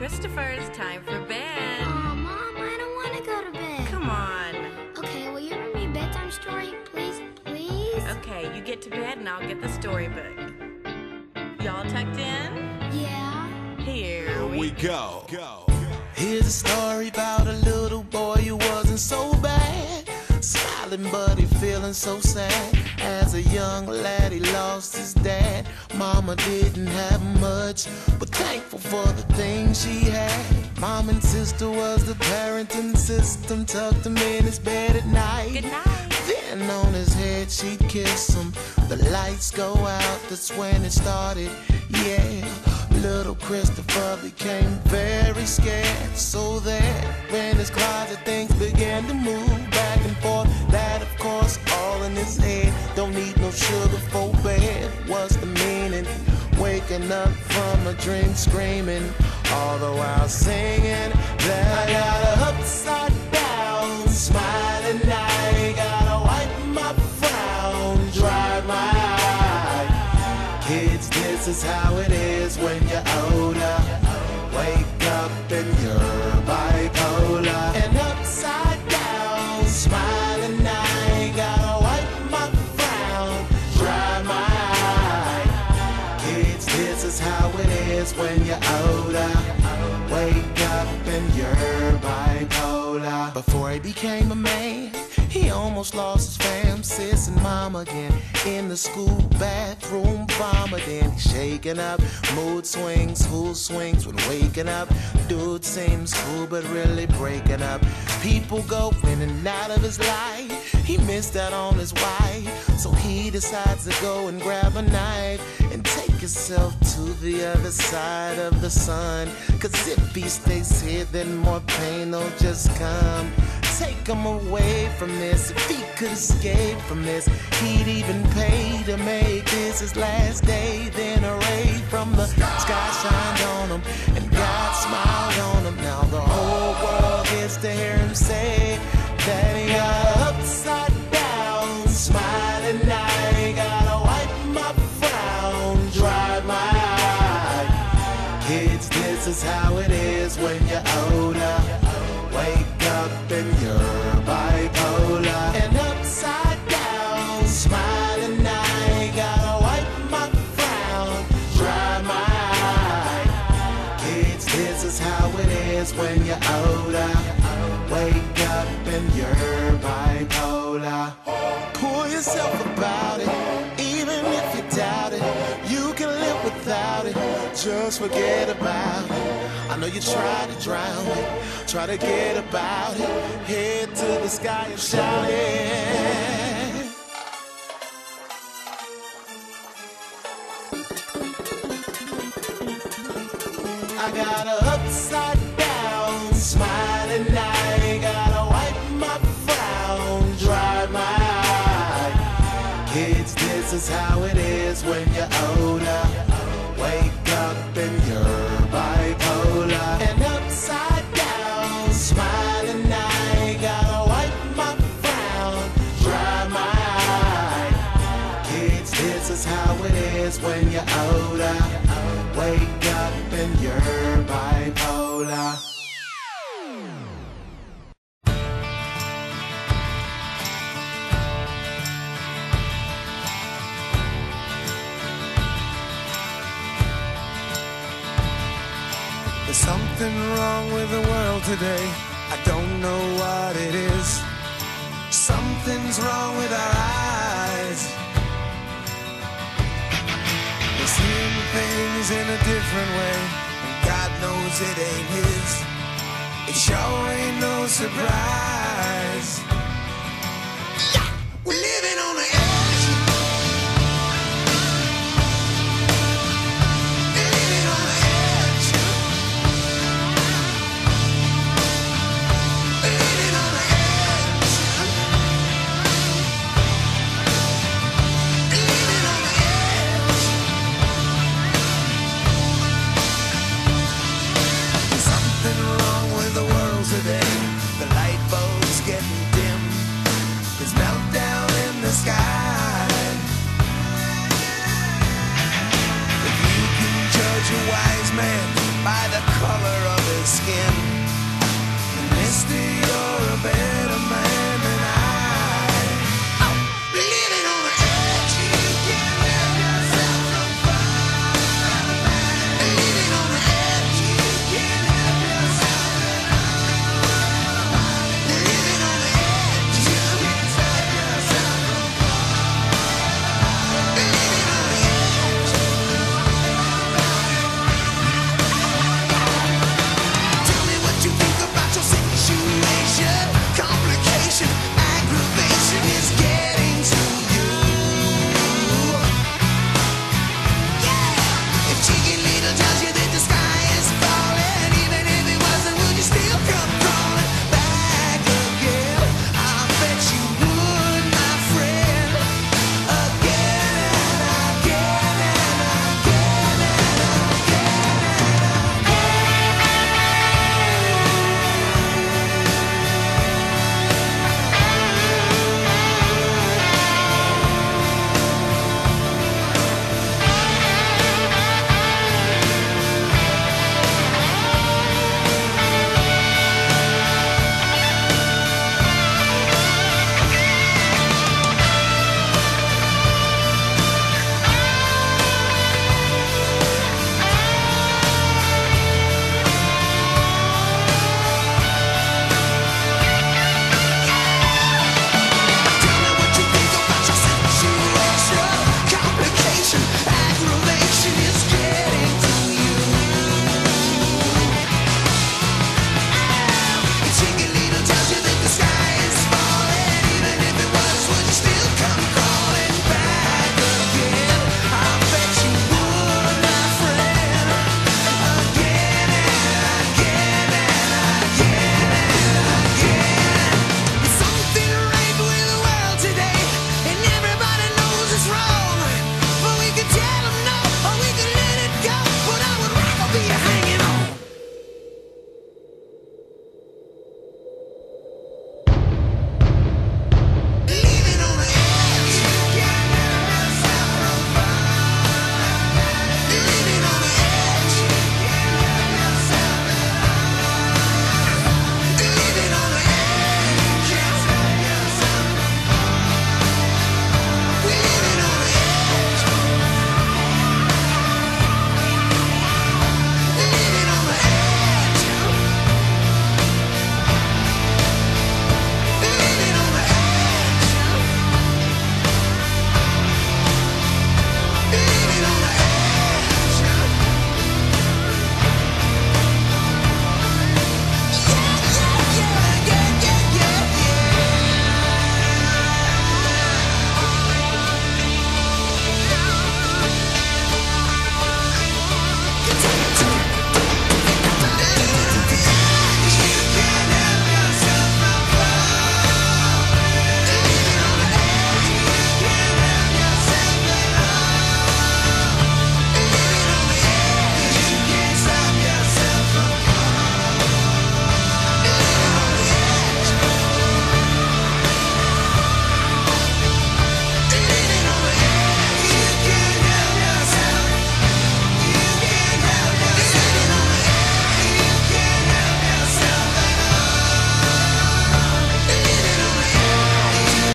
Christopher, it's time for bed. Oh, Mom, I don't want to go to bed. Come on. Okay, will you read me a bedtime story, please? Please? Okay, you get to bed and I'll get the storybook. Y'all tucked in? Yeah. Here we, we go. go. Here's a story about a little boy who wasn't so bad. Smiling, but he feeling so sad. As a young lad, he lost his dad. Mama didn't have much, but thankful for the things she had. Mom and sister was the parenting system. Tucked him in his bed at night. Good night. Then on his head, she'd kiss him. The lights go out, that's when it started. Yeah. Little Christopher became very scared. So that when his closet things began to move back and forth, that of course all in his head. Don't need no sugar for bed. What's the meaning? Waking up from a dream screaming, all the while singing that I got a upside down smiling eye. Gotta wipe my frown, dry my eye. Kids, this is how it is when you're older. Wake up and you're bipolar. This is how it is when you're older. Wake up and you're bipolar. Before he became a man, he almost lost his fam, sis and mom again. In the school bathroom, vomiting, shaking up, mood swings, who swings when waking up. Dude seems cool, but really breaking up. People go in and out of his life. He missed out on his wife, so he decides to go and grab a knife take himself to the other side of the sun. Cause if he stays here, then more pain will just come. Take him away from this. If he could escape from this, he'd even pay to make this his last day. Then a ray from the sky shined on him, and God smiled on him. Now the whole world gets to hear him say that is when you're older. Wake up and you're bipolar. Pull yourself about it, even if you doubt it. You can live without it, just forget about it. I know you try to drown it, try to get about it. Head to the sky and shout it. I got a upside is how it is when you're older. Wake up and you're bipolar. And upside down smiling eye. Gotta wipe my frown, dry my eye. Kids, this is how it is when you're older. Wake up and you're bipolar. With the world today. I don't know what it is. Something's wrong with our eyes. We're seeing things in a different way, and God knows it ain't His. It sure ain't no surprise.